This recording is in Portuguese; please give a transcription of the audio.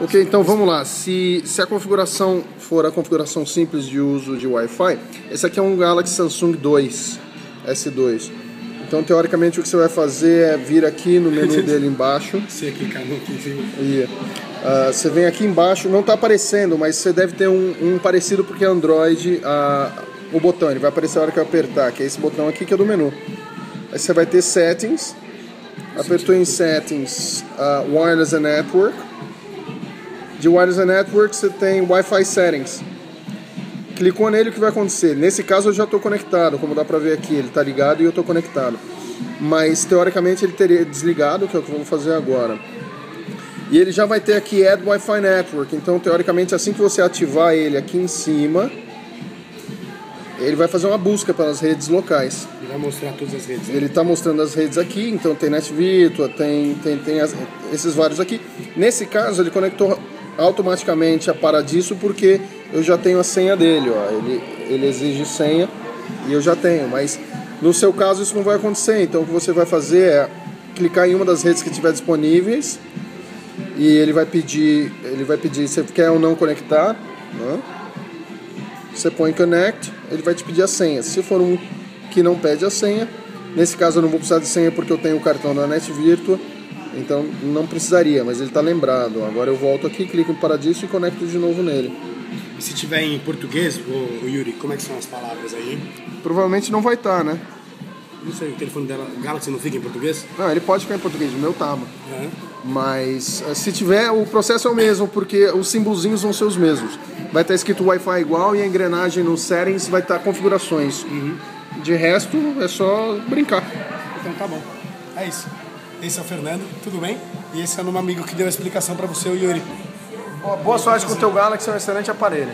Ok, então vamos lá. Se, se a configuração for a configuração simples de uso de Wi-Fi, esse aqui é um Galaxy Samsung 2 S2. Então, teoricamente, o que você vai fazer é vir aqui no menu dele embaixo. Você clicar no. E, uh, você vem aqui embaixo, não está aparecendo, mas você deve ter um, um parecido porque é Android, uh, o botão, ele vai aparecer a hora que eu apertar, que é esse botão aqui que é do menu. Aí você vai ter Settings, apertou em Settings, uh, Wireless and Network. De Wireless Network você tem Wi-Fi Settings. Clicou nele, o que vai acontecer? Nesse caso eu já estou conectado, como dá para ver aqui, ele está ligado e eu estou conectado. Mas teoricamente ele teria desligado, que é o que eu vou fazer agora. E ele já vai ter aqui Add Wi-Fi Network, então teoricamente assim que você ativar ele aqui em cima, ele vai fazer uma busca pelas redes locais. Ele vai mostrar todas as redes. Né? Ele está mostrando as redes aqui, então tem Net Virtua, tem, tem, tem as, esses vários aqui. Nesse caso ele conectou automaticamente a Paradiso porque eu já tenho a senha dele, ó. Ele, ele exige senha e eu já tenho, mas no seu caso isso não vai acontecer. Então o que você vai fazer é clicar em uma das redes que estiver disponíveis e ele vai pedir, ele vai pedir se quer ou não conectar, né? Você põe connect, ele vai te pedir a senha. Se for um que não pede a senha, nesse caso eu não vou precisar de senha porque eu tenho o cartão da Net Virtua, então não precisaria, mas ele está lembrado. Agora eu volto aqui, clico em Paradiso e conecto de novo nele. E se tiver em português, o Yuri, como é que são as palavras aí? Provavelmente não vai estar, tá, né? Não sei, o telefone dela, Galaxy não fica em português? Não, ele pode ficar em português, o meu tava. É. Mas eh, se tiver, o processo é o mesmo, porque os símbolozinhos vão ser os mesmos. Vai estar escrito Wi-Fi igual e a engrenagem no settings vai estar configurações. Uhum. De resto, é só brincar. Então tá bom. É isso. Esse é o Fernando, tudo bem? E esse é o meu amigo que deu a explicação para você, o Yuri. Boa sorte com o teu Galaxy, é um excelente aparelho.